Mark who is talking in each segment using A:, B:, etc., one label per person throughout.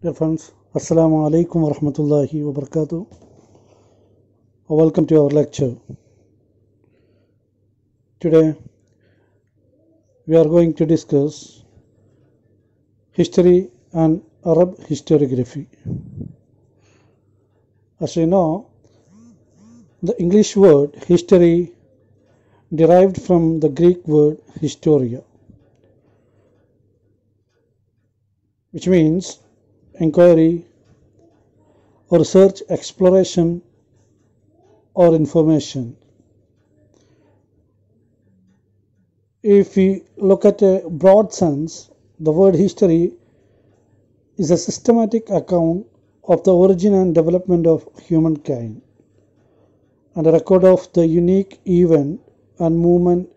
A: Dear friends, Assalamu alaikum wa rahmatullahi wa barakatuh. Welcome to our lecture. Today we are going to discuss history and Arab historiography. As you know, the English word history derived from the Greek word historia, which means inquiry or research, exploration, or information. If we look at a broad sense, the word history is a systematic account of the origin and development of humankind and a record of the unique event and movement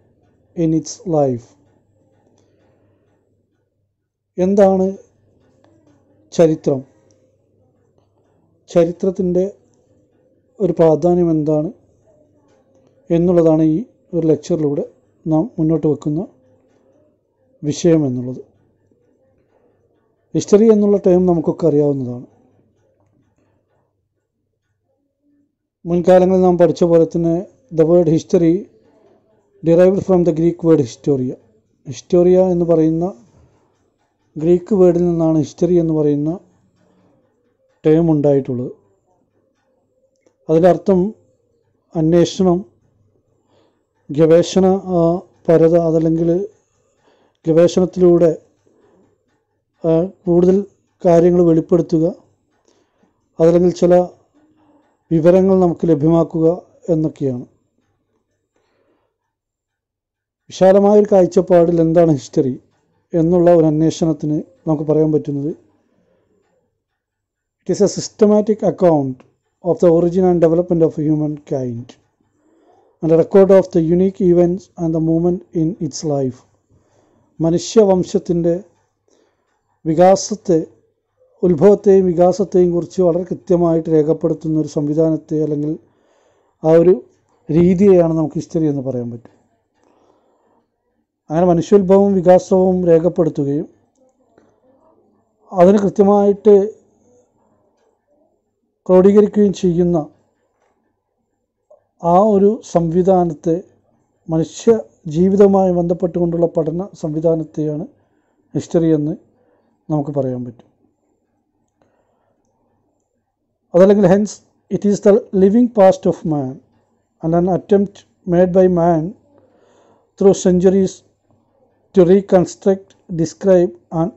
A: in its life. എന്താണ് ചരിത്രം. ചരിത്രത്തിന്റെ ഒരു പ്രാധാന്യം എന്താണ് എന്നുള്ളതാണ് ഈ ഒരു ലെക്ചറിലൂടെ നാം മുന്നോട്ട് വെക്കുന്ന വിഷയം എന്നുള്ളത്. ഹിസ്റ്ററി എന്നുള്ള ടേം നമുക്കൊക്കെ അറിയാവുന്നതാണ്. മുൻകാലങ്ങളിൽ നാം പഠിച്ച പോലെ തന്നെ the word history derived from the Greek word historia historia എന്ന് പറയുന്ന ഗ്രീക്ക് വേർഡിൽ നിന്നാണ് ഹിസ്റ്ററി എന്ന് പറയുന്ന ടേം ഉണ്ടായിട്ടുള്ളത്. അതിലർത്ഥം അന്വേഷണം ഗവേഷണ പരത അതല്ലെങ്കിൽ ഗവേഷണത്തിലൂടെ കൂടുതൽ കാര്യങ്ങൾ വെളിപ്പെടുത്തുക അതല്ലെങ്കിൽ ചില വിവരങ്ങൾ നമുക്ക് ലഭ്യമാക്കുക എന്നൊക്കെയാണ്. വിശാലമായൊരു കാഴ്ചപ്പാടിൽ എന്താണ് ഹിസ്റ്ററി? എന്നുള്ള ഒരു അന്വേഷണത്തിന് നമുക്ക് പറയാൻ പറ്റുന്നത് it is a systematic account of the origin and development of human kind and record of the unique events and the movement in its life മനുഷ്യവംശത്തിന്റെ വികാസത്തെ ഉത്ഭവത്തെയും വികാസത്തെയും കുറിച്ച് വളരെ കൃത്യമായിട്ട് രേഖപ്പെടുത്തുന്ന ഒരു സംവിധാനത്തെ അല്ലെങ്കിൽ ആ ഒരു രീതിയെയാണ് നമുക്ക് ഹിസ്റ്ററി എന്ന് പറയാൻ പറ്റും അങ്ങനെ മനുഷ്യോത്ഭവവും വികാസവും രേഖപ്പെടുത്തുകയും അതിന് കൃത്യമായിട്ട് ക്രോഡീകരിക്കുകയും ചെയ്യുന്ന ആ ഒരു സംവിധാനത്തെ മനുഷ്യ ജീവിതവുമായി ബന്ധപ്പെട്ടുകൊണ്ടുള്ള പഠന സംവിധാനത്തെയാണ് ഹിസ്റ്ററി എന്ന് നമുക്ക് പറയാൻ പറ്റും. അതല്ലെങ്കിൽ hence it is the living past of man and an attempt made by man through centuries to reconstruct, describe, and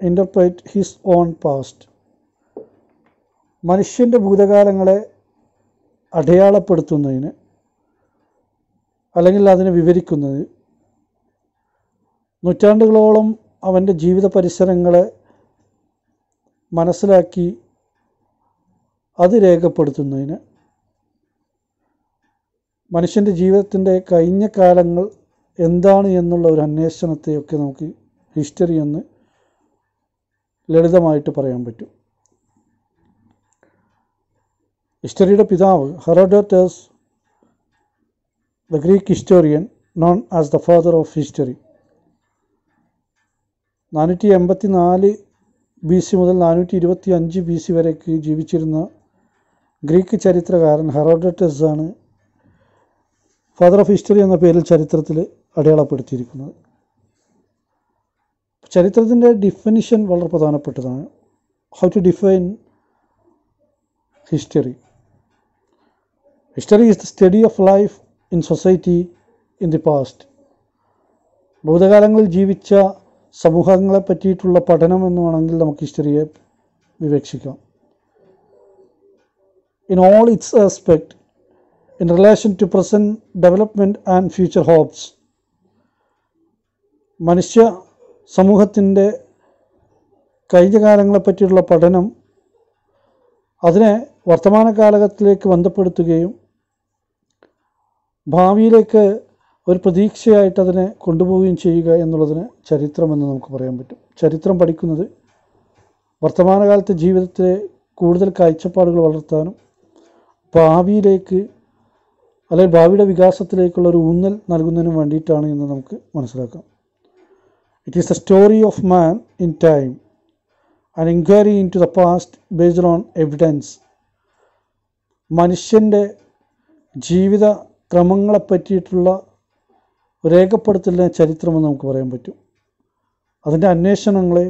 A: interpret his own past മനുഷ്യന്റെ ഭൂതകാലങ്ങളെ അടയാളപ്പെടുത്തുന്നതിന് അല്ലെങ്കിൽ അതിനെ വിവരിക്കുന്നത് നൂറ്റാണ്ടുകളോളം അവന്റെ ജീവിത പരിസരങ്ങളെ മനസ്സിലാക്കി അത് രേഖപ്പെടുത്തുന്നതിന് മനുഷ്യന്റെ ജീവിതത്തിന്റെ കഴിഞ്ഞ കാലങ്ങൾ എന്താണ് എന്നുള്ള ഒരു അന്വേഷണത്തെയൊക്കെ നമുക്ക് ഹിസ്റ്ററി എന്ന് ലളിതമായിട്ട് പറയാൻ പറ്റും. ഹിസ്റ്ററിയുടെ പിതാവ് Herodotus the Greek historian known as the father of history നാനൂറ്റി എൺപത്തി നാല് ബി സി മുതൽ നാനൂറ്റി ഇരുപത്തി അഞ്ച് ബി സി വരേക്ക് ജീവിച്ചിരുന്ന ഗ്രീക്ക് ചരിത്രകാരൻ ഹെറോഡോട്ടസ് ആണ് ഫാദർ ഓഫ് ഹിസ്റ്ററി എന്ന പേരിൽ ചരിത്രത്തിൽ അടയാളപ്പെടുത്തിയിരിക്കുന്നത്. ചരിത്രത്തിന്റെ ഡിഫിനിഷൻ വളരെ പ്രധാനപ്പെട്ടതാണ്. How to define history history is the study of life in society in the past ഭൂതകാലങ്ങളിൽ ജീവിച്ച സമൂഹങ്ങളെ പറ്റിയിട്ടുള്ള പഠനം എന്ന് വേണമെങ്കിൽ നമുക്ക് ഹിസ്റ്ററിയെ വിവക്ഷിക്കാം. In all its aspect in relation to present development and future hopes. മനുഷ്യ സമൂഹത്തിന്റെ കഴിഞ്ഞ കാലങ്ങളെപ്പറ്റിയുള്ള പഠനം അതിനെ വർത്തമാന കാലഘട്ടത്തിലേക്ക് ബന്ധപ്പെടുത്തുകയും ഭാവിയിലേക്ക് ഒരു പ്രതീക്ഷയായിട്ട് അതിനെ കൊണ്ടുപോവുകയും ചെയ്യുക എന്നുള്ളതിന് ചരിത്രമെന്ന് നമുക്ക് പറയാൻ പറ്റും. ചരിത്രം പഠിക്കുന്നത് വർത്തമാനകാലത്തെ ജീവിതത്തിലെ കൂടുതൽ കാഴ്ചപ്പാടുകൾ വളർത്താനും ഭാവിയിലേക്ക് അല്ലെങ്കിൽ ഭാവിയുടെ വികാസത്തിലേക്കുള്ള ഒരു ഊന്നൽ നൽകുന്നതിനും വേണ്ടിയിട്ടാണ് എന്ന് നമുക്ക് മനസ്സിലാക്കാം. It is the story of man in time an inquiry into the past based on evidence. മനുഷ്യന്റെ ജീവിത ക്രമങ്ങളെ പറ്റിയിട്ടുള്ള രേഖപ്പെടുത്തലിനെ ചരിത്രമെന്ന് നമുക്ക് പറയാൻ പറ്റും. അതിന്റെ അന്വേഷണങ്ങളെ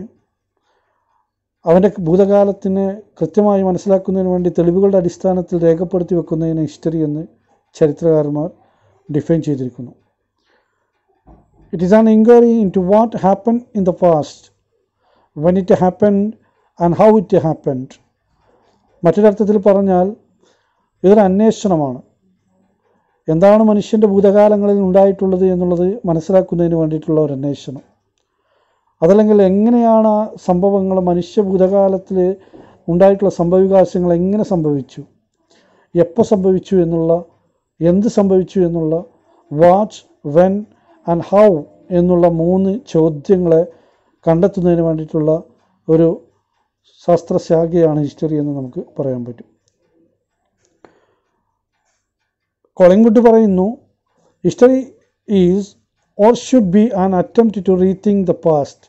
A: അവന്റെ ഭൂതകാലത്തിനെ കൃത്യമായി മനസ്സിലാക്കുന്നതിന് വേണ്ടി തെളിവുകളുടെ അടിസ്ഥാനത്തിൽ രേഖപ്പെടുത്തി വെക്കുന്നതിന് ഹിസ്റ്ററി എന്ന് ചരിത്രകാരന്മാർ ഡിഫൈൻ ചെയ്തിരിക്കുന്നു. It is an inquiry into what happened in the past, when it happened and how it happened മറ്റൊരർത്ഥത്തിൽ പറഞ്ഞാൽ ഇതൊരു അന്വേഷണമാണ്. എന്താണ് മനുഷ്യന്റെ ഭൂതകാലങ്ങളിൽ ഉണ്ടായിട്ടുള്ളത് എന്നുള്ളത് മനസ്സിലാക്കുന്നതിന് വേണ്ടിയിട്ടുള്ള ഒരു അന്വേഷണം. അതല്ലെങ്കിൽ എങ്ങനെയാണ് ആ സംഭവങ്ങൾ മനുഷ്യ ഭൂതകാലത്തിൽ ഉണ്ടായിട്ടുള്ള സംഭവവികാസങ്ങൾ എങ്ങനെ സംഭവിച്ചു? എപ്പോൾ സംഭവിച്ചു എന്നുള്ള എന്ത് സംഭവിച്ചു എന്നുള്ള വാച്ച് വെൻ ആൻഡ് ഹൗ എന്നുള്ള മൂന്ന് ചോദ്യങ്ങളെ കണ്ടെത്തുന്നതിന് വേണ്ടിയിട്ടുള്ള ഒരു ശാസ്ത്രശാഖയാണ് ഹിസ്റ്ററി എന്ന് നമുക്ക് പറയാൻ പറ്റും. കൊളങ്കുട്ടി പറയുന്നു history is or should be an attempt to rethink the past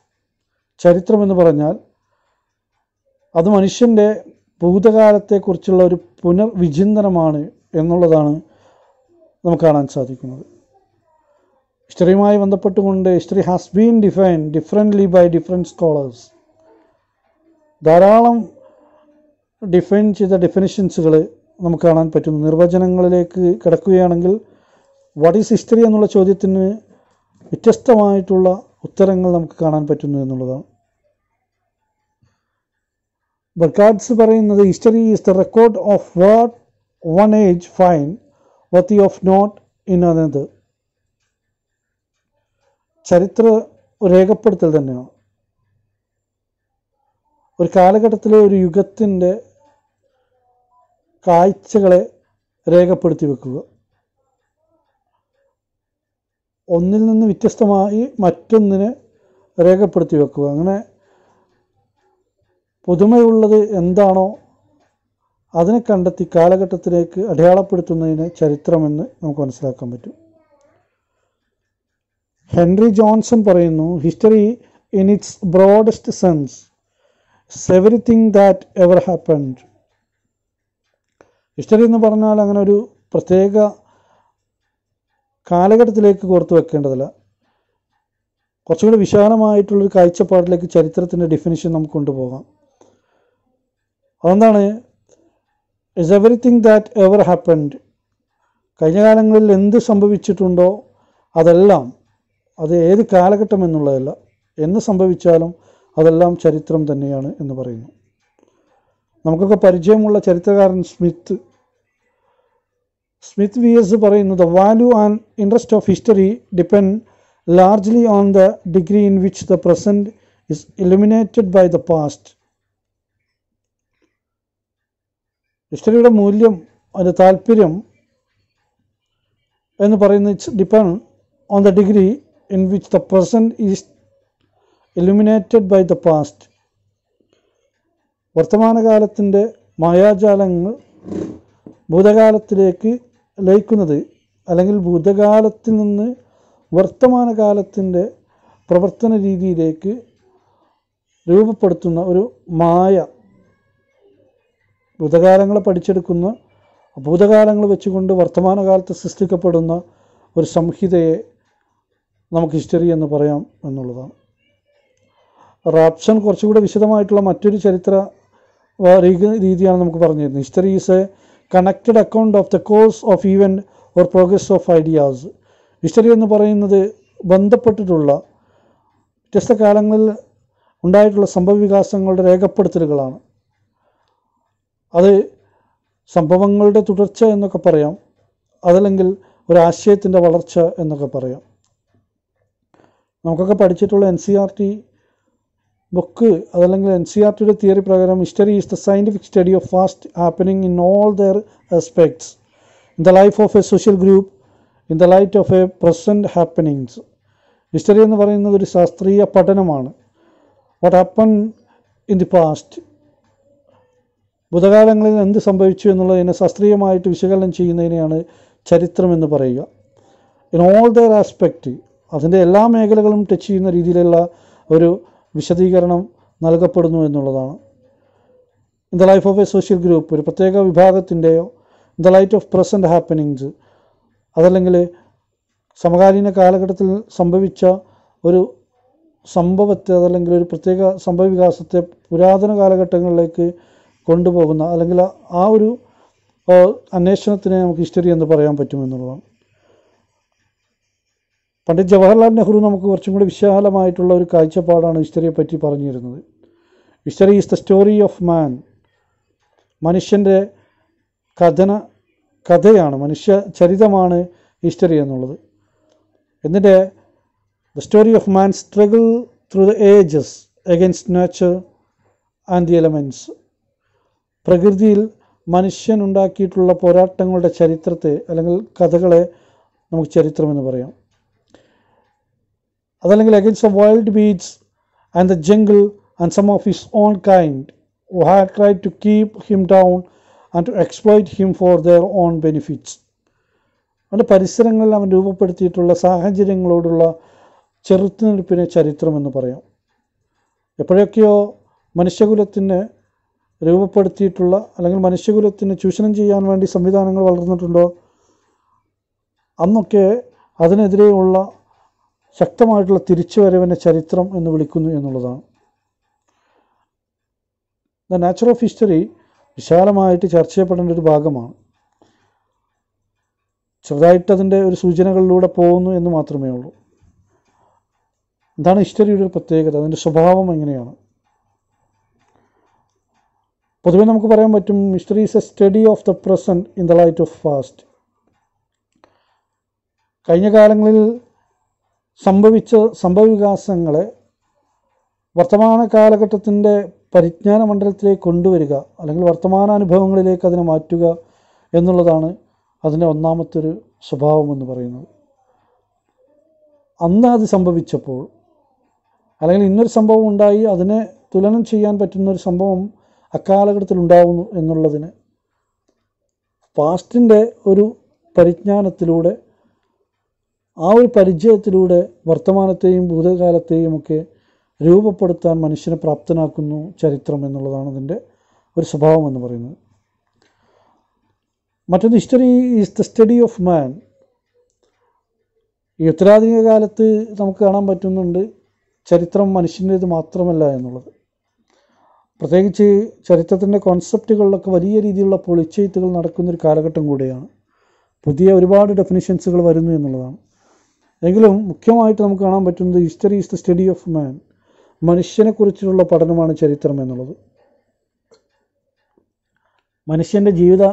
A: ചരിത്രം എന്ന് പറഞ്ഞാൽ അത് മനുഷ്യന്റെ ഭൂതകാലത്തെക്കുറിച്ചുള്ള ഒരു പുനർവിചിന്തനമാണ് എന്നുള്ളതാണ് നമുക്ക് കാണാൻ സാധിക്കുന്നത്. ഹിസ്റ്ററിയുമായി ബന്ധപ്പെട്ടുകൊണ്ട് history has been define differently by different scholars ധാരാളം ഡിഫൈൻ ചെയ്ത ഡെഫിനിഷൻസുകൾ നമുക്ക് കാണാൻ പറ്റുന്നു നിർവചനങ്ങളിലേക്ക് കിടക്കുകയാണെങ്കിൽ വാട്ട് ഈസ് ഹിസ്റ്ററി എന്നുള്ള ചോദ്യത്തിന് വ്യത്യസ്തമായിട്ടുള്ള ഉത്തരങ്ങൾ നമുക്ക് കാണാൻ പറ്റുന്നു എന്നുള്ളതാണ്. ബർക്കാഡ്സ് പറയുന്നത് history is the record of what one age finds worthy of note in another ചരിത്ര രേഖപ്പെടുത്തൽ തന്നെയാണ്. ഒരു കാലഘട്ടത്തിലെ ഒരു യുഗത്തിന്റെ കാഴ്ചകളെ രേഖപ്പെടുത്തി വെക്കുക. ഒന്നിൽ നിന്ന് വ്യത്യസ്തമായി മറ്റൊന്നിനെ രേഖപ്പെടുത്തി വെക്കുക. അങ്ങനെ പുതുമയുള്ളത് എന്താണോ അതിനെ കണ്ടെത്തി കാലഘട്ടത്തിലേക്ക് അടയാളപ്പെടുത്തുന്നതിനെ ചരിത്രമെന്ന് നമുക്ക് മനസ്സിലാക്കാൻ പറ്റും. ഹെൻറി ജോൺസൺ പറയുന്നു history in it's broadest sense everything that ever happened history എന്ന് പറഞ്ഞാൽ അങ്ങനെ ഒരു പ്രത്യേക കാലഘട്ടത്തിലേക്ക് കോർത്ത് വെക്കേണ്ടതല്ല. കുറച്ചുകൂടി വിശാലമായിട്ടുള്ളൊരു കാഴ്ചപ്പാടിലേക്ക് ചരിത്രത്തിന്റെ ഡെഫിനിഷൻ നമുക്ക് കൊണ്ടുപോകാം. അതെന്താണ്? Is everything that ever happened കഴിഞ്ഞ കാലങ്ങളിൽ എന്ത് സംഭവിച്ചിട്ടുണ്ടോ അതെല്ലാം അത് ഏത് കാലഘട്ടം എന്നുള്ളതല്ല. എന്ന് സംഭവിച്ചാലും അതെല്ലാം ചരിത്രം തന്നെയാണ് എന്ന് പറയുന്നു. നമുക്കൊക്കെ പരിചയമുള്ള ചരിത്രകാരൻ സ്മിത്ത്. സ്മിത്ത് വി എസ് പറയുന്നു the value and interest of history depend largely on the degree in which the present is illuminated by the past ഹിസ്റ്ററിയുടെ മൂല്യം അതിന്റെ താല്പര്യം എന്ന് പറയുന്നത് depend on the degree in which the present is illuminated by the past വർത്തമാനകാലത്തിന്റെ മായാജാലങ്ങൾ ഭൂതകാലത്തിലേക്ക് ലയിക്കുന്നത് അല്ലെങ്കിൽ ഭൂതകാലത്തിൽ നിന്ന് വർത്തമാനകാലത്തിന്റെ പ്രവർത്തന രീതിയിലേക്ക് രൂപപ്പെടുത്തുന്ന ഒരു മായ. ഭൂതകാലങ്ങളെ പഠിച്ചെടുക്കുന്ന ഭൂതകാലങ്ങൾ വെച്ചുകൊണ്ട് വർത്തമാനകാലത്ത് സൃഷ്ടിക്കപ്പെടുന്ന ഒരു സംഹിതയെ നമുക്ക് ഹിസ്റ്ററി എന്ന് പറയാം എന്നുള്ളതാണ്. റാപ്ഷൻ കുറച്ചുകൂടെ വിശദമായിട്ടുള്ള മറ്റൊരു ചരിത്ര രീതിയാണ് നമുക്ക് പറഞ്ഞു തരുന്നത് history is a connected account of the course of event or progress of ideas history എന്ന് പറയുന്നത് ബന്ധപ്പെട്ടിട്ടുള്ള വ്യത്യസ്ത കാലങ്ങളിൽ ഉണ്ടായിട്ടുള്ള സംഭവവികാസങ്ങളുടെ രേഖപ്പെടുത്തലുകളാണ്. അത് സംഭവങ്ങളുടെ തുടർച്ച എന്നൊക്കെ പറയാം. അതല്ലെങ്കിൽ ഒരാശയത്തിന്റെ വളർച്ച എന്നൊക്കെ പറയാം. നമുക്കൊക്കെ പഠിച്ചിട്ടുള്ള N C R T book അതല്ലെങ്കിൽ എൻ സി ആർ ടിയുടെ തിയറി പ്രകാരം history is the scientific study of past happening in all their aspects in the life of a social group in the light of a present happenings history എന്ന് പറയുന്നത് ഒരു ശാസ്ത്രീയ പഠനമാണ്. What happen in the past ഭൂതകാലങ്ങളിൽ എന്ത് സംഭവിച്ചു എന്നുള്ളതിനെ ശാസ്ത്രീയമായിട്ട് വിശകലനം ചെയ്യുന്നതിനെയാണ് ചരിത്രം എന്ന് പറയുക. ഇൻ ഓൾ ദർ ആസ്പെക്റ്റ് അതിന്റെ എല്ലാ മേഖലകളും ടച്ച് ചെയ്യുന്ന രീതിയിലുള്ള ഒരു വിശദീകരണം നൽകപ്പെടുന്നു എന്നുള്ളതാണ്. In the life of a social group ഒരു പ്രത്യേക വിഭാഗത്തിന്റെയോ in the light of present happenings അതല്ലെങ്കിൽ സമകാലീന കാലഘട്ടത്തിൽ സംഭവിച്ച ഒരു സംഭവത്തെ അതല്ലെങ്കിൽ ഒരു പ്രത്യേക സംഭവവികാസത്തെ പുരാതന കാലഘട്ടങ്ങളിലേക്ക് കൊണ്ടുപോകുന്ന അല്ലെങ്കിൽ ആ ഒരു അന്വേഷണത്തിനെ നമുക്ക് ഹിസ്റ്ററി എന്ന് പറയാൻ പറ്റുമെന്നുള്ളതാണ് പണ്ഡിറ്റ് ജവഹർലാൽ നെഹ്റു നമുക്ക് കുറച്ചും കൂടി വിശാലമായിട്ടുള്ള ഒരു കാഴ്ചപ്പാടാണ് ഹിസ്റ്ററിയെ പറ്റി പറഞ്ഞിരുന്നത്. History is the story of man മനുഷ്യന്റെ കഥന കഥയാണ് മനുഷ്യ ചരിതമാണ് ഹിസ്റ്ററി എന്നുള്ളത്. എന്നിട്ട് the story of man struggle through the ages against nature and the elements പ്രകൃതിയിൽ മനുഷ്യൻ ഉണ്ടാക്കിയിട്ടുള്ള പോരാട്ടങ്ങളുടെ ചരിത്രത്തെ അല്ലെങ്കിൽ കഥകളെ നമുക്ക് ചരിത്രമെന്ന് പറയാം. അതല്ലെങ്കിൽ against the wild beasts and the jungle and some of his own kind who had tried to keep him down and to exploit him for their own benefits. അവന്റെ പരിസരങ്ങളിൽ അവൻ രൂപപ്പെടുത്തിയിട്ടുള്ള സാഹചര്യങ്ങളോടുള്ള ചെറുത്തുനിൽപ്പിനെ ചരിത്രം എന്ന് പറയാം എപ്പോഴൊക്കെയോ മനുഷ്യകുലത്തിന് രൂപപ്പെടുത്തിയിട്ടുള്ള അല്ലെങ്കിൽ മനുഷ്യകുലത്തിന് ചൂഷണം ചെയ്യാൻ വേണ്ടി സംവിധാനങ്ങൾ വളർന്നിട്ടുണ്ടോ അന്നൊക്കെ അതിനെതിരെയുള്ള ശക്തമായിട്ടുള്ള തിരിച്ചുവരവിനെ ചരിത്രം എന്ന് വിളിക്കുന്നു എന്നുള്ളതാണ്. ദ നാച്ചർ ഓഫ് ഹിസ്റ്ററി വിശാലമായിട്ട് ചർച്ച ചെയ്യപ്പെടേണ്ട ഒരു ഭാഗമാണ്. ചെറുതായിട്ട് അതിന്റെ ഒരു സൂചനകളിലൂടെ പോകുന്നു എന്ന് മാത്രമേ ഉള്ളൂ. എന്താണ് ഹിസ്റ്ററിയുടെ ഒരു പ്രത്യേകത? അതിന്റെ സ്വഭാവം എങ്ങനെയാണ്? പൊതുവെ നമുക്ക് പറയാൻ പറ്റും history is a study of the present in the light of past കഴിഞ്ഞ കാലങ്ങളിൽ സംഭവിച്ച സംഭവവികാസങ്ങളെ വർത്തമാന കാലഘട്ടത്തിന്റെ പരിജ്ഞാന മണ്ഡലത്തിലേക്ക് കൊണ്ടുവരിക അല്ലെങ്കിൽ വർത്തമാന അനുഭവങ്ങളിലേക്ക് അതിനെ മാറ്റുക എന്നുള്ളതാണ് അതിന്റെ ഒന്നാമത്തെ ഒരു സ്വഭാവം എന്ന് പറയുന്നത്. അന്ന് അത് സംഭവിച്ചപ്പോൾ അല്ലെങ്കിൽ ഇന്നൊരു സംഭവം ഉണ്ടായി അതിനെ തുലനം ചെയ്യാൻ പറ്റുന്ന ഒരു സംഭവം അക്കാലഘട്ടത്തിൽ ഉണ്ടാവുന്നു എന്നുള്ളതിന് പാസ്റ്റിന്റെ ഒരു പരിജ്ഞാനത്തിലൂടെ ആ ഒരു പരിചയത്തിലൂടെ വർത്തമാനത്തെയും ഭൂതകാലത്തെയും ഒക്കെ രൂപപ്പെടുത്താൻ മനുഷ്യനെ പ്രാപ്തനാക്കുന്നു ചരിത്രം എന്നുള്ളതാണ് അതിന്റെ ഒരു സ്വഭാവം എന്ന് പറയുന്നത്. മറ്റൊന്ന് history is the study of man ഈ ഉത്തരാധുനിക കാലത്ത് നമുക്ക് കാണാൻ പറ്റുന്നുണ്ട് ചരിത്രം മനുഷ്യന്റേത് മാത്രമല്ല എന്നുള്ളത്. പ്രത്യേകിച്ച് ചരിത്രത്തിന്റെ കോൺസെപ്റ്റുകളിലൊക്കെ വലിയ രീതിയിലുള്ള പൊളിച്ചെയ്ത്തുകൾ നടക്കുന്നൊരു കാലഘട്ടം കൂടിയാണ്. പുതിയ ഒരുപാട് ഡെഫിനിഷൻസുകൾ വരുന്നു എന്നുള്ളതാണ്. എങ്കിലും മുഖ്യമായിട്ട് നമുക്ക് കാണാൻ പറ്റുന്നത് history is the study of man. മനുഷ്യനെക്കുറിച്ചുള്ള പഠനമാണ് ചരിത്രം എന്നുള്ളത്. മനുഷ്യന്റെ ജീവിത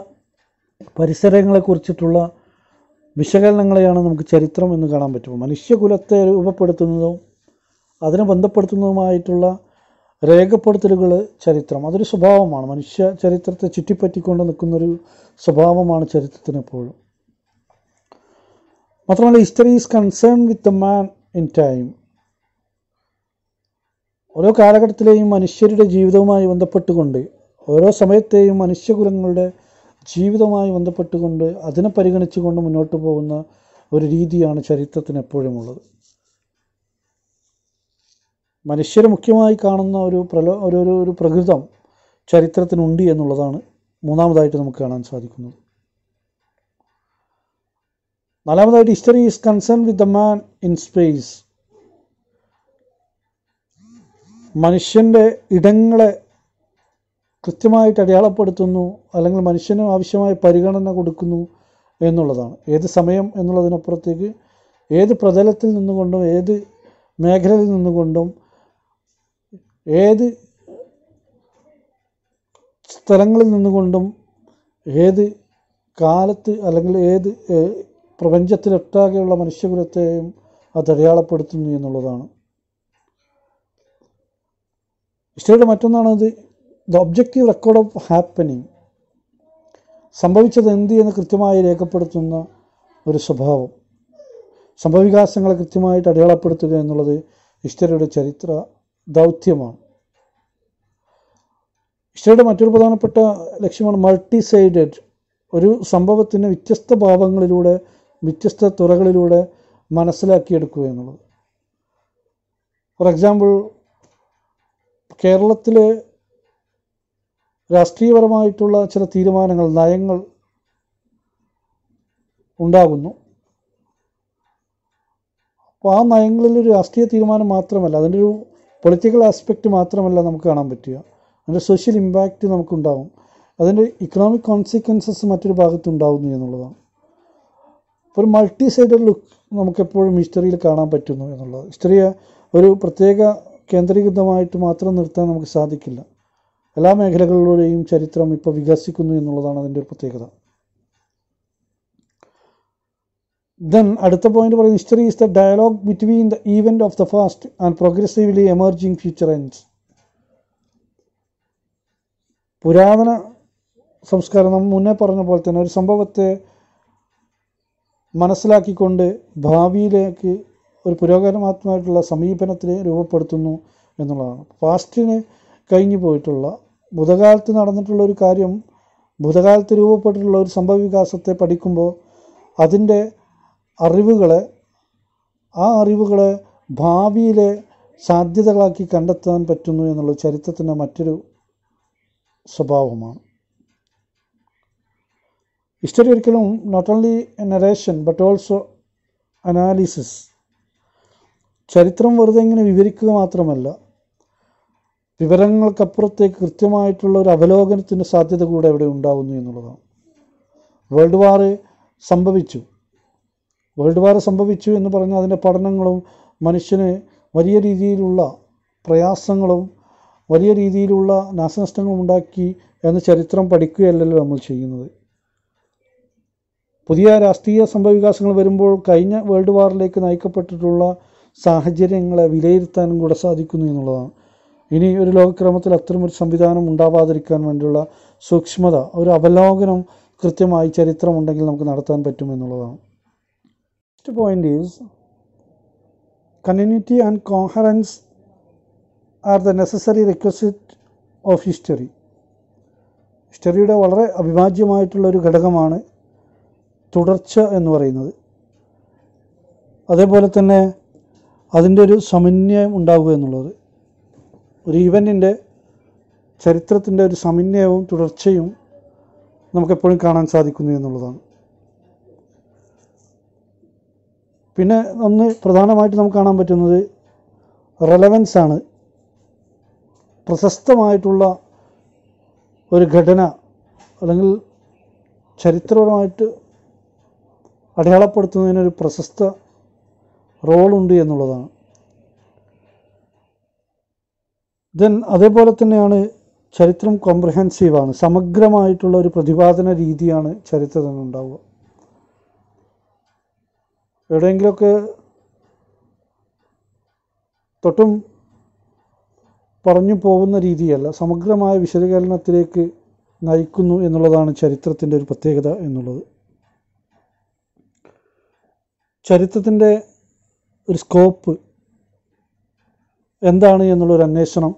A: പരിസരങ്ങളെക്കുറിച്ചിട്ടുള്ള വിശകലനങ്ങളെയാണ് നമുക്ക് ചരിത്രം എന്ന് കാണാൻ പറ്റും മനുഷ്യകുലത്തെ രൂപപ്പെടുത്തുന്നതും അതിനെ ബന്ധപ്പെടുത്തുന്നതുമായിട്ടുള്ള രേഖപ്പെടുത്തലുകൾ ചരിത്രം. അതൊരു സ്വഭാവമാണ്. മനുഷ്യ ചരിത്രത്തെ ചുറ്റിപ്പറ്റിക്കൊണ്ട് നിൽക്കുന്നൊരു സ്വഭാവമാണ് ചരിത്രത്തിന് എപ്പോഴും മാത്രമല്ല history is concern with the man in time ഓരോ കാലഘട്ടത്തിലെയും മനുഷ്യരുടെ ജീവിതവുമായി ബന്ധപ്പെട്ടുകൊണ്ട് ഓരോ സമയത്തെയും മനുഷ്യകുലങ്ങളുടെ ജീവിതവുമായി ബന്ധപ്പെട്ടുകൊണ്ട് അതിനെ പരിഗണിച്ചുകൊണ്ട് മുന്നോട്ട് പോകുന്ന ഒരു രീതിയാണ് ചരിത്രത്തിന് എപ്പോഴുമുള്ളത്. മനുഷ്യർ മുഖ്യമായി കാണുന്ന ഒരു പ്രലോ ഒരു ഒരു പ്രകൃതം ചരിത്രത്തിനുണ്ട് എന്നുള്ളതാണ് മൂന്നാമതായിട്ട് നമുക്ക് കാണാൻ സാധിക്കുന്നത്. നാലാമതായിട്ട് history is concern with the man in space മനുഷ്യന്റെ ഇടങ്ങളെ കൃത്യമായിട്ട് അടയാളപ്പെടുത്തുന്നു അല്ലെങ്കിൽ മനുഷ്യന് ആവശ്യമായ പരിഗണന കൊടുക്കുന്നു എന്നുള്ളതാണ്. ഏത് സമയം എന്നുള്ളതിനപ്പുറത്തേക്ക് ഏത് പ്രതലത്തിൽ നിന്നുകൊണ്ടും ഏത് മേഖലയിൽ നിന്നുകൊണ്ടും ഏത് സ്ഥലങ്ങളിൽ നിന്നുകൊണ്ടും ഏത് കാലത്ത് അല്ലെങ്കിൽ ഏത് പ്രപഞ്ചത്തിലൊട്ടാകെയുള്ള മനുഷ്യകുലത്തെയും അത് അടയാളപ്പെടുത്തുന്നു എന്നുള്ളതാണ്. ഇഷ്ടയുടെ മറ്റൊന്നാണത് the objective record of happening സംഭവിച്ചത് എന്ത് എന്ന് കൃത്യമായി രേഖപ്പെടുത്തുന്ന ഒരു സ്വഭാവം. സംഭവവികാസങ്ങളെ കൃത്യമായിട്ട് അടയാളപ്പെടുത്തുക എന്നുള്ളത് ഹിസ്റ്ററിയുടെ ചരിത്ര ദൗത്യമാണ്. ഇഷ്ടയുടെ മറ്റൊരു പ്രധാനപ്പെട്ട ലക്ഷ്യമാണ് മൾട്ടി സൈഡഡ് ഒരു സംഭവത്തിന് വ്യത്യസ്ത ഭാവങ്ങളിലൂടെ വ്യത്യസ്ത തുറകളിലൂടെ മനസ്സിലാക്കിയെടുക്കുക എന്നുള്ളത്. ഫോർ എക്സാമ്പിൾ കേരളത്തിലെ രാഷ്ട്രീയപരമായിട്ടുള്ള ചില തീരുമാനങ്ങൾ നയങ്ങൾ ഉണ്ടാകുന്നു. അപ്പോൾ ആ നയങ്ങളിലൊരു രാഷ്ട്രീയ തീരുമാനം മാത്രമല്ല അതിന്റെ ഒരു പൊളിറ്റിക്കൽ ആസ്പെക്റ്റ് മാത്രമല്ല നമുക്ക് കാണാൻ പറ്റുക. അതിന്റെ സോഷ്യൽ ഇമ്പാക്റ്റ് നമുക്കുണ്ടാകും അതിന്റെ ഇക്കണോമിക് കോൺസിക്വൻസസ് മറ്റൊരു ഭാഗത്തുണ്ടാകുന്നു എന്നുള്ളതാണ്. ഒരു മൾട്ടി സൈഡഡ് ലുക്ക് നമുക്കെപ്പോഴും ഹിസ്റ്ററിയിൽ കാണാൻ പറ്റുന്നു എന്നുള്ളത്. ഹിസ്റ്ററിയെ ഒരു പ്രത്യേക കേന്ദ്രീകൃതമായിട്ട് മാത്രം നിർത്താൻ നമുക്ക് സാധിക്കില്ല. എല്ലാ മേഖലകളിലൂടെയും ചരിത്രം ഇപ്പോൾ വികസിക്കുന്നു എന്നുള്ളതാണ് അതിന്റെ ഒരു പ്രത്യേകത. ദെൻ അടുത്ത പോയിന്റ് പറയുന്നത് history is the dialogue between the event of the past and progressively emerging future ends പുരാതന സംസ്കാരം നമ്മൾ മുന്നേ പറഞ്ഞ പോലെ തന്നെ ഒരു സംഭവത്തെ മനസ്സിലാക്കിക്കൊണ്ട് ഭാവിയിലേക്ക് ഒരു പുരോഗമനാത്മകമായിട്ടുള്ള സമീപനത്തിനെ രൂപപ്പെടുത്തുന്നു എന്നുള്ളതാണ്. പാസ്റ്റിന് കഴിഞ്ഞു പോയിട്ടുള്ള ഭൂതകാലത്ത് നടന്നിട്ടുള്ള ഒരു കാര്യം ഭൂതകാലത്ത് രൂപപ്പെട്ടിട്ടുള്ള ഒരു സംഭവ വികാസത്തെ പഠിക്കുമ്പോൾ അതിന്റെ അറിവുകളെ ആ അറിവുകളെ ഭാവിയിലെ സാധ്യതകളാക്കി കണ്ടെത്താൻ പറ്റുന്നു എന്നുള്ള ചരിത്രത്തിന്റെ മറ്റൊരു സ്വഭാവമാണ്. ഹിസ്റ്ററി ഒരിക്കലും not only narration but also analysis ചരിത്രം വെറുതെ ഇങ്ങനെ വിവരിക്കുക മാത്രമല്ല വിവരങ്ങൾക്കപ്പുറത്തേക്ക് കൃത്യമായിട്ടുള്ള ഒരു അവലോകനത്തിന്റെ സാധ്യത കൂടെ ഇവിടെ ഉണ്ടാവുന്നു എന്നുള്ളതാണ്. വേൾഡ് വാർ സംഭവിച്ചു. വേൾഡ് വാർ സംഭവിച്ചു എന്ന് പറഞ്ഞാൽ അതിന്റെ പഠനങ്ങളും മനുഷ്യന് വലിയ രീതിയിലുള്ള പ്രയാസങ്ങളും വലിയ രീതിയിലുള്ള നാശനഷ്ടങ്ങളും ഉണ്ടാക്കി എന്ന് ചരിത്രം പഠിക്കുകയല്ലല്ലോ നമ്മൾ ചെയ്യുന്നത്. പുതിയ രാഷ്ട്രീയ സംഭവവികാസങ്ങൾ വരുമ്പോൾ കഴിഞ്ഞ വേൾഡ് വാറിലേക്ക് നയിക്കപ്പെട്ടിട്ടുള്ള സാഹചര്യങ്ങളെ വിലയിരുത്താനും കൂടെ സാധിക്കുന്നു എന്നുള്ളതാണ്. ഇനി ഒരു ലോകക്രമത്തിൽ അത്തരമൊരു സംവിധാനം ഉണ്ടാവാതിരിക്കാൻ വേണ്ടിയുള്ള സൂക്ഷ്മത ഒരു അവലോകനം കൃത്യമായി ചരിത്രമുണ്ടെങ്കിൽ നമുക്ക് നടത്താൻ പറ്റും എന്നുള്ളതാണ്. Next point is community and coherence are the necessary requisite of history ഹിസ്റ്ററിയുടെ വളരെ അവിഭാജ്യമായിട്ടുള്ള ഒരു ഘടകമാണ് തുടർച്ച എന്ന് പറയുന്നത്. അതേപോലെ തന്നെ അതിന്റെ ഒരു സമന്വയം ഉണ്ടാവുക എന്നുള്ളത്. ഒരു ഈവന്റിന്റെ ചരിത്രത്തിന്റെ ഒരു സമന്വയവും തുടർച്ചയും നമുക്കെപ്പോഴും കാണാൻ സാധിക്കുന്നു എന്നുള്ളതാണ്. പിന്നെ ഒന്ന് പ്രധാനമായിട്ട് നമുക്ക് കാണാൻ പറ്റുന്നത് റെലവൻസ് ആണ് പ്രശസ്തമായിട്ടുള്ള ഒരു ഘടന അല്ലെങ്കിൽ ചരിത്രപരമായിട്ട് അടയാളപ്പെടുത്തുന്നതിനൊരു പ്രശസ്ത റോളുണ്ട് എന്നുള്ളതാണ്. ദെൻ അതേപോലെ തന്നെയാണ് ചരിത്രം കോംപ്രഹെൻസീവാണ് സമഗ്രമായിട്ടുള്ള ഒരു പ്രതിപാദന രീതിയാണ് ചരിത്രത്തിന് ഉണ്ടാവുക എവിടെയെങ്കിലുമൊക്കെ തൊട്ടും പറഞ്ഞു പോകുന്ന രീതിയല്ല. സമഗ്രമായ വിശകലനത്തിലേക്ക് നയിക്കുന്നു എന്നുള്ളതാണ് ചരിത്രത്തിന്റെ ഒരു പ്രത്യേകത എന്നുള്ളത്. ചരിത്രത്തിന്റെ ഒരു സ്കോപ്പ് എന്താണ് എന്നുള്ളൊരു അന്വേഷണം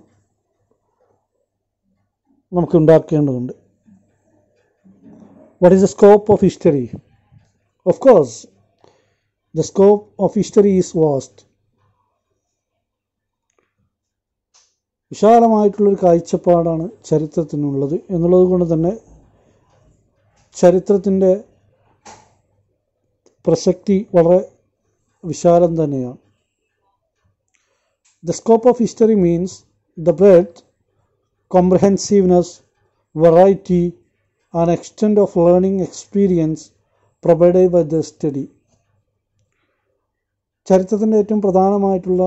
A: നമുക്ക് ഉണ്ടാക്കേണ്ടതുണ്ട്. What is the scope of history of course the scope of history is vast വിശാലമായിട്ടുള്ളൊരു കാഴ്ചപ്പാടാണ് ചരിത്രത്തിനുള്ളത്. എന്നുള്ളത് കൊണ്ട് തന്നെ ചരിത്രത്തിന്റെ പ്രസക്തി വളരെ വിശാലം തന്നെയാണ്. The scope of history means the breadth comprehensiveness variety and extent of learning experience provided by the study ചരിത്രത്തിന്റെ ഏറ്റവും പ്രധാനമായിട്ടുള്ള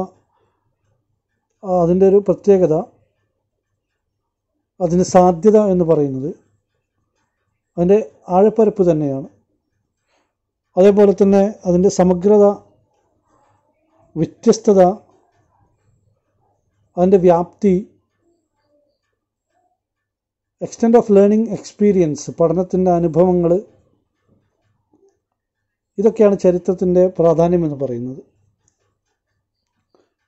A: അതിന്റെ ഒരു പ്രത്യേകത അതിന് സാധ്യത എന്ന് പറയുന്നത് അതിന്റെ ആഴപ്പരപ്പ് തന്നെയാണ്. അതേപോലെ തന്നെ അതിന്റെ സമഗ്രത വ്യത്യസ്തത അതിന്റെ വ്യാപ്തി എക്സ്റ്റെൻഡ് ഓഫ് ലേണിംഗ് എക്സ്പീരിയൻസ് പഠനത്തിന്റെ അനുഭവങ്ങൾ ഇതൊക്കെയാണ് ചരിത്രത്തിന്റെ പ്രാധാന്യം എന്ന് പറയുന്നത്.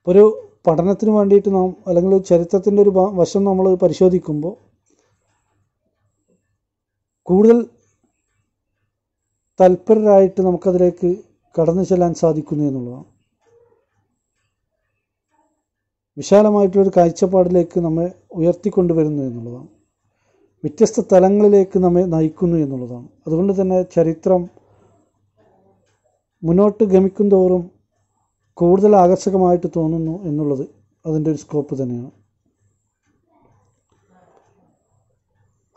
A: ഒരു പഠനത്തിന് വേണ്ടിയിട്ട് നാം അല്ലെങ്കിൽ ചരിത്രത്തിന്റെ ഒരു വശം നമ്മൾ പരിശോധിക്കുമ്പോൾ കൂടുതൽ തൽപരരായിട്ട് നമുക്കതിലേക്ക് കടന്നു ചെല്ലാൻ സാധിക്കുന്നു എന്നുള്ളതാണ്. വിശാലമായിട്ടുള്ളൊരു കാഴ്ചപ്പാടിലേക്ക് നമ്മെ ഉയർത്തിക്കൊണ്ടുവരുന്നു എന്നുള്ളതാണ്. വ്യത്യസ്ത തലങ്ങളിലേക്ക് നമ്മെ നയിക്കുന്നു എന്നുള്ളതാണ്. അതുകൊണ്ട് തന്നെ ചരിത്രം മുന്നോട്ട് ഗമിക്കും തോറും കൂടുതൽ ആകർഷകമായിട്ട് തോന്നുന്നു എന്നുള്ളത് അതിന്റെ ഒരു സ്കോപ്പ് തന്നെയാണ്.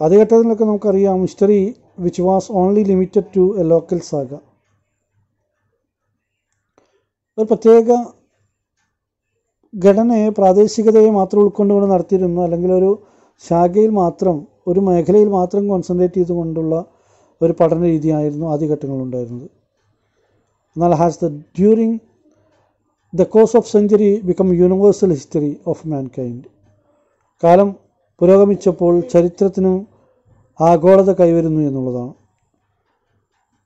A: ആദ്യഘട്ടത്തിലൊക്കെ നമുക്കറിയാം history which was only limited to a local saga ഒരു പ്രത്യേക ഘടനയെ പ്രാദേശികതയെ മാത്രം ഉൾക്കൊണ്ടുകൊണ്ട് നടത്തിയിരുന്നു. അല്ലെങ്കിൽ ഒരു ശാഖയിൽ മാത്രം ഒരു മേഖലയിൽ മാത്രം കോൺസെൻട്രേറ്റ് ചെയ്തുകൊണ്ടുള്ള ഒരു പഠന രീതിയായിരുന്നു ആദ്യഘട്ടങ്ങളുണ്ടായിരുന്നത്. എന്നാൽ has the during the course of century become universal history of mankind കാലം പുരോഗമിച്ചപ്പോൾ ചരിത്രത്തിനും ആഗോളത കൈവരുന്നു എന്നുള്ളതാണ്.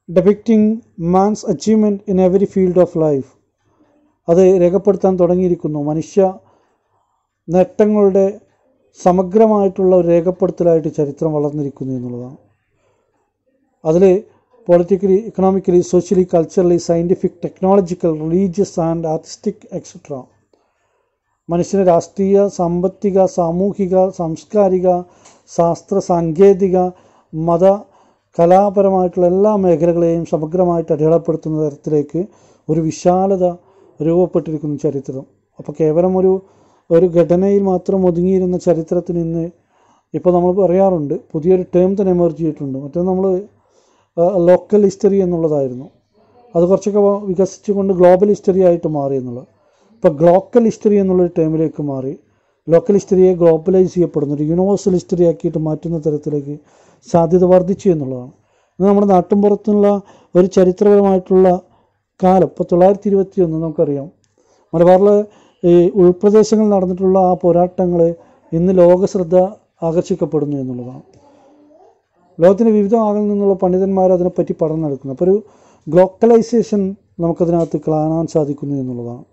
A: Depicting man's achievement in every field of life അത് രേഖപ്പെടുത്താൻ തുടങ്ങിയിരിക്കുന്നു. മനുഷ്യ നേട്ടങ്ങളുടെ സമഗ്രമായിട്ടുള്ള ഒരു രേഖപ്പെടുത്തലായിട്ട് ചരിത്രം വളർന്നിരിക്കുന്നു എന്നുള്ളതാണ്. അതിൽ politically economically socially culturally scientific technological religious and artistic etcetera മനുഷ്യന് രാഷ്ട്രീയ സാമ്പത്തിക സാമൂഹിക സാംസ്കാരിക ശാസ്ത്ര സാങ്കേതിക മത കലാപരമായിട്ടുള്ള എല്ലാ മേഖലകളെയും സമഗ്രമായിട്ട് അടയാളപ്പെടുത്തുന്ന തരത്തിലേക്ക് ഒരു വിശാലത രൂപപ്പെട്ടിരിക്കുന്നു ചരിത്രം. അപ്പോൾ കേവലം ഒരു ഒരു ഘടനയിൽ മാത്രം ഒതുങ്ങിയിരുന്ന ചരിത്രത്തിന് നിന്ന് ഇപ്പോൾ നമ്മൾ പറയാറുണ്ട് പുതിയൊരു ടേം തന്നെ എമർജ് ചെയ്തിട്ടുണ്ട്. മറ്റേ നമ്മൾ ലോക്കൽ ഹിസ്റ്ററി എന്നുള്ളതായിരുന്നു. അത് കുറച്ചൊക്കെ വികസിച്ചുകൊണ്ട് ഗ്ലോബൽ ഹിസ്റ്ററി ആയിട്ട് മാറി എന്നുള്ളത്. ഇപ്പോൾ ഗ്ലോക്കൽ ഹിസ്റ്ററി എന്നുള്ളൊരു ടേമിലേക്ക് മാറി. ലോക്കൽ ഹിസ്റ്ററിയെ ഗ്ലോബലൈസ് ചെയ്യപ്പെടുന്ന ഒരു യൂണിവേഴ്സൽ ഹിസ്റ്ററി ആക്കിയിട്ട് മാറ്റുന്ന തരത്തിലേക്ക് സാധ്യത വർദ്ധിച്ചു എന്നുള്ളതാണ്. ഇന്ന് നമ്മുടെ നാട്ടിൻപുറത്തുള്ള ഒരു ചരിത്രപരമായിട്ടുള്ള കാലം ഇപ്പോൾ തൊള്ളായിരത്തി ഇരുപത്തി ഒന്ന് നമുക്കറിയാം. മലബാറിലെ ഈ ഉൾപ്രദേശങ്ങളിൽ നടന്നിട്ടുള്ള ആ പോരാട്ടങ്ങൾ ഇന്ന് ലോക ശ്രദ്ധ ആകർഷിക്കപ്പെടുന്നു എന്നുള്ളതാണ്. ലോകത്തിന്റെ വിവിധ ഭാഗങ്ങളിൽ നിന്നുള്ള പണ്ഡിതന്മാർ അതിനെപ്പറ്റി പഠനം നടക്കുന്നു. അപ്പോൾ ഒരു ഗ്ലോക്കലൈസേഷൻ നമുക്കതിനകത്ത് കാണാൻ സാധിക്കുന്നു എന്നുള്ളതാണ്.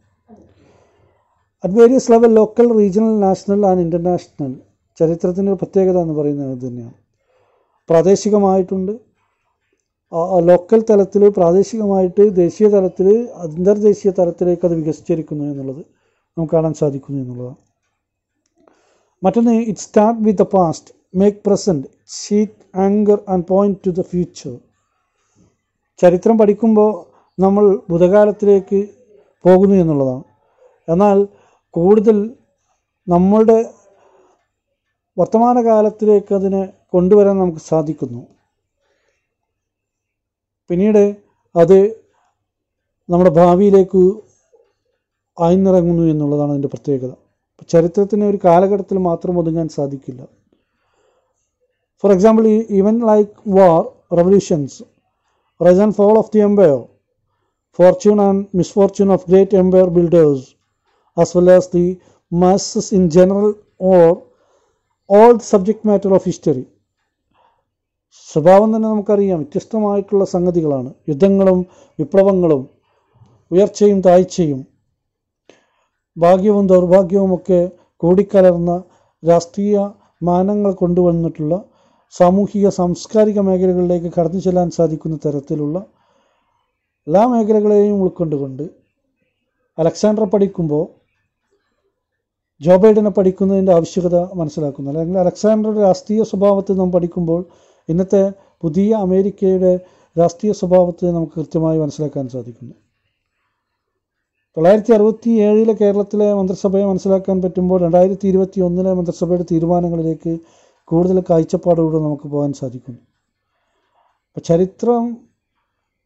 A: At various level local regional national and international ചരിത്രത്തിന്റെ ഒരു പ്രത്യേകത എന്ന് പറയുന്നത് ഇത് തന്നെയാണ്. പ്രാദേശികമായിട്ടുണ്ട്. ലോക്കൽ തലത്തിൽ പ്രാദേശികമായിട്ട് ദേശീയ തലത്തിൽ അന്തർദേശീയ തലത്തിലേക്ക് അത് വികസിച്ചിരിക്കുന്നു എന്നുള്ളത് നമുക്ക് കാണാൻ സാധിക്കുന്നു എന്നുള്ളതാണ്. മറ്റൊന്ന് it start with the past make present sheet anchor and point to the future ചരിത്രം പഠിക്കുമ്പോൾ നമ്മൾ ഭൂതകാലത്തിലേക്ക് പോകുന്നു എന്നുള്ളതാണ്. എന്നാൽ കൂടുതൽ നമ്മളുടെ വർത്തമാനകാലത്തിലേക്ക് അതിനെ കൊണ്ടുവരാൻ നമുക്ക് സാധിക്കുന്നു. പിന്നീട് അത് നമ്മുടെ ഭാവിയിലേക്ക് ആയിന്നിറങ്ങുന്നു എന്നുള്ളതാണ് അതിന്റെ പ്രത്യേകത. ചരിത്രത്തിന് ഒരു കാലഘട്ടത്തിൽ മാത്രം ഒതുങ്ങാൻ സാധിക്കില്ല. For example even like war revolutions rise and fall of the empire fortune and misfortune of great empire builders as well as the masses in general or all the subject matter of history. സ്വഭാവം തന്നെ നമുക്കറിയാം. വ്യത്യസ്തമായിട്ടുള്ള സംഗതികളാണ്. യുദ്ധങ്ങളും വിപ്ലവങ്ങളും ഉയർച്ചയും താഴ്ചയും ഭാഗ്യവും ദൗർഭാഗ്യവും ഒക്കെ കൂടിക്കലർന്ന രാഷ്ട്രീയ മാനങ്ങൾ കൊണ്ടുവന്നിട്ടുള്ള സാമൂഹിക സാംസ്കാരിക മേഖലകളിലേക്ക് കടന്നു ചെല്ലാൻ സാധിക്കുന്ന തരത്തിലുള്ള എല്ലാ മേഖലകളെയും ഉൾക്കൊണ്ടുകൊണ്ട് അലക്സാണ്ടർ പഠിക്കുമ്പോൾ ജോ ബൈഡനെ പഠിക്കുന്നതിന്റെ ആവശ്യകത മനസ്സിലാക്കുന്നു. അല്ലെങ്കിൽ അലക്സാണ്ടറുടെ രാഷ്ട്രീയ സ്വഭാവത്തെ നാം പഠിക്കുമ്പോൾ ഇന്നത്തെ പുതിയ അമേരിക്കയുടെ രാഷ്ട്രീയ സ്വഭാവത്തെ നമുക്ക് കൃത്യമായി മനസ്സിലാക്കാൻ സാധിക്കുന്നു. തൊള്ളായിരത്തി അറുപത്തി ഏഴിലെ കേരളത്തിലെ മന്ത്രിസഭയെ മനസ്സിലാക്കാൻ പറ്റുമ്പോൾ രണ്ടായിരത്തി ഇരുപത്തി ഒന്നിലെ മന്ത്രിസഭയുടെ തീരുമാനങ്ങളിലേക്ക് കൂടുതൽ കാഴ്ചപ്പാടോടെ നമുക്ക് പോകാൻ സാധിക്കുന്നു. ചരിത്രം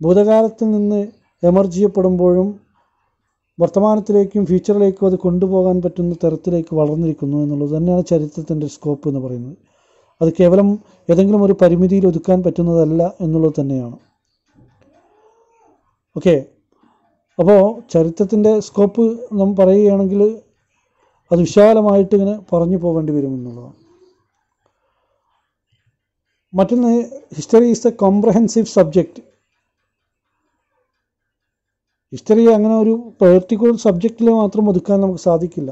A: ഭൂതകാലത്തിൽ നിന്ന് എമർജ് ചെയ്യപ്പെടുമ്പോഴും വർത്തമാനത്തിലേക്കും ഫ്യൂച്ചറിലേക്കും അത് കൊണ്ടുപോകാൻ പറ്റുന്ന തരത്തിലേക്ക് വളർന്നിരിക്കുന്നു എന്നുള്ളത് തന്നെയാണ് ചരിത്രത്തിന്റെ സ്കോപ്പ് എന്ന് പറയുന്നത്. അത് കേവലം ഏതെങ്കിലും ഒരു പരിമിതിയിൽ ഒതുക്കാൻ പറ്റുന്നതല്ല എന്നുള്ളത് തന്നെയാണ്. ഓക്കെ അപ്പോൾ ചരിത്രത്തിന്റെ സ്കോപ്പ് നാം പറയുകയാണെങ്കിൽ അത് വിശാലമായിട്ട് ഇങ്ങനെ പറഞ്ഞു പോകേണ്ടി വരും എന്നുള്ളതാണ്. മറ്റൊന്ന് history is a comprehensive subject history അങ്ങനെ ഒരു പെർട്ടിക്കുലർ സബ്ജക്റ്റിൽ മാത്രം ഒതുക്കാൻ നമുക്ക് സാധിക്കില്ല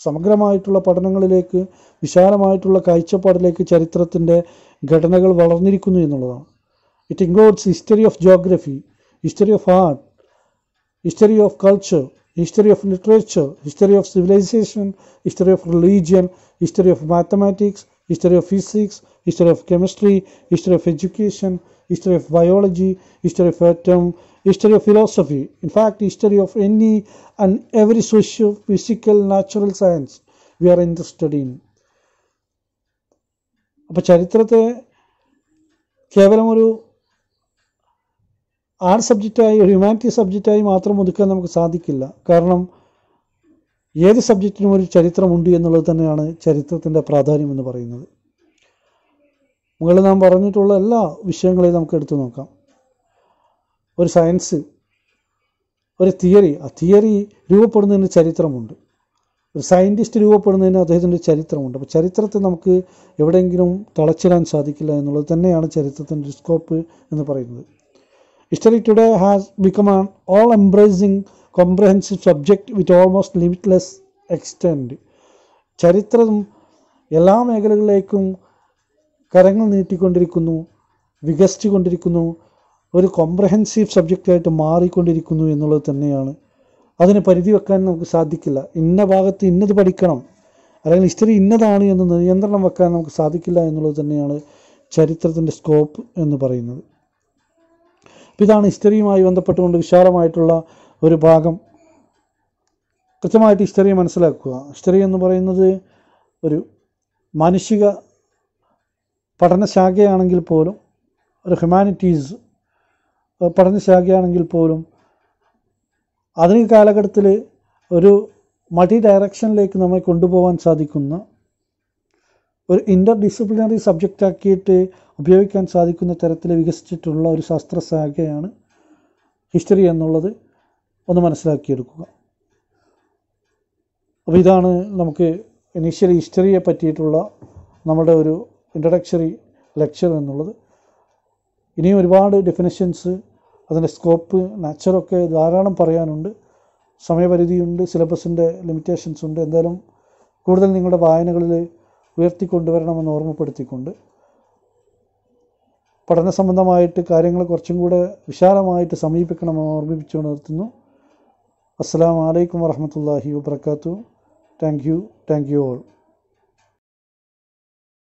A: സമഗ്രമായിട്ടുള്ള പഠനങ്ങളിലേക്ക് വിശാലമായിട്ടുള്ള കാഴ്ചപ്പാടിലേക്ക് ചരിത്രത്തിന്റെ ഘടനകൾ വളർന്നിരിക്കുന്നു എന്നുള്ളതാണ് it includes history of geography history of art history of culture history of literature history of civilisation history of religion history of mathematics history of physics history of chemistry history of education, history of biology, history of atom, history of philosophy. In fact, history of any and every socio physical natural science we are interested in. അപ്പോൾ ചരിത്രത്തെ കേവലം ഒരു art സബ്ജക്റ്റായി ഒരു humanity സബ്ജക്റ്റായി മാത്രം ഒതുക്കാൻ നമുക്ക് സാധിക്കില്ല കാരണം ഏത് സബ്ജക്റ്റിനും ഒരു ചരിത്രമുണ്ട് എന്നുള്ളത് തന്നെയാണ് ചരിത്രത്തിന്റെ പ്രാധാന്യം എന്ന് പറയുന്നത് മുകളിൽ നാം പറഞ്ഞിട്ടുള്ള എല്ലാ വിഷയങ്ങളെയും നമുക്ക് എടുത്തു നോക്കാം. ഒരു സയൻസ് ഒരു തിയറി. ആ തിയറി രൂപപ്പെടുന്നതിന് ചരിത്രമുണ്ട്. ഒരു സയന്റിസ്റ്റ് രൂപപ്പെടുന്നതിന് അദ്ദേഹത്തിന്റെ ചരിത്രമുണ്ട്. അപ്പോൾ ചരിത്രത്തെ നമുക്ക് എവിടെയെങ്കിലും തളച്ചിടാൻ സാധിക്കില്ല എന്നുള്ളത് തന്നെയാണ് ചരിത്രത്തിന്റെ സ്കോപ്പ് എന്ന് പറയുന്നത്. History today has become an all embracing comprehensive subject with almost limitless extent ചരിത്രം എല്ലാ മേഖലകളിലേക്കും കരങ്ങൾ നീട്ടിക്കൊണ്ടിരിക്കുന്നു വികസിച്ചുകൊണ്ടിരിക്കുന്നു ഒരു കോംപ്രഹെൻസീവ് സബ്ജക്റ്റായിട്ട് മാറിക്കൊണ്ടിരിക്കുന്നു എന്നുള്ളത് തന്നെയാണ്. അതിന് പരിധി വെക്കാൻ നമുക്ക് സാധിക്കില്ല. ഇന്ന ഭാഗത്ത് ഇന്നത് പഠിക്കണം അല്ലെങ്കിൽ ഹിസ്റ്ററി ഇന്നതാണ് എന്ന് നിയന്ത്രണം വെക്കാൻ നമുക്ക് സാധിക്കില്ല എന്നുള്ളത് തന്നെയാണ് ചരിത്രത്തിന്റെ സ്കോപ്പ് എന്ന് പറയുന്നത്. അപ്പോൾ ഇതാണ് ഹിസ്റ്ററിയുമായി ബന്ധപ്പെട്ടുകൊണ്ട് വിശാലമായിട്ടുള്ള ഒരു ഭാഗം. കൃത്യമായിട്ട് ഹിസ്റ്ററി മനസ്സിലാക്കുക. ഹിസ്റ്ററി എന്ന് പറയുന്നത് ഒരു മാനുഷിക പഠനശാഖയാണെങ്കിൽ പോലും ഒരു ഹ്യൂമാനിറ്റീസ് പഠനശാഖയാണെങ്കിൽ പോലും ആധുനിക കാലഘട്ടത്തിൽ ഒരു മൾട്ടി ഡയറക്ഷനിലേക്ക് നമ്മെ കൊണ്ടുപോകാൻ സാധിക്കുന്ന ഒരു ഇന്റർ ഡിസിപ്ലിനറി സബ്ജക്റ്റ് ആക്കിയിട്ട് ഉപയോഗിക്കാൻ സാധിക്കുന്ന തരത്തിൽ വികസിച്ചിട്ടുള്ള ഒരു ശാസ്ത്രശാഖയാണ് ഹിസ്റ്ററി എന്നുള്ളത് ഒന്ന് മനസ്സിലാക്കിയെടുക്കുക. അപ്പോൾ ഇതാണ് നമുക്ക് ഇനീഷ്യലി ഹിസ്റ്ററിയെ പറ്റിയിട്ടുള്ള നമ്മുടെ ഒരു ഇൻട്രഡക്ടറി ലെക്ചർ എന്നുള്ളത്. ഇനിയും ഒരുപാട് ഡെഫിനേഷൻസ് അതിന്റെ സ്കോപ്പ് നാച്ചറൊക്കെ ധാരാളം പറയാനുണ്ട്. സമയപരിധിയുണ്ട് സിലബസിന്റെ ലിമിറ്റേഷൻസ് ഉണ്ട്. എന്തായാലും കൂടുതൽ നിങ്ങളുടെ വായനകളിൽ ഉയർത്തിക്കൊണ്ടുവരണമെന്ന് ഓർമ്മപ്പെടുത്തിക്കൊണ്ട് പഠന സംബന്ധമായിട്ട് കാര്യങ്ങൾ കുറച്ചും കൂടെ വിശാലമായിട്ട് സമീപിക്കണമെന്ന് ഓർമ്മിപ്പിച്ചുകൊണ്ട് നിർത്തുന്നു അസ്സാം വലൈക്കും വറഹമത്തല്ലാഹി വാബർക്കാത്തു thank you thank you all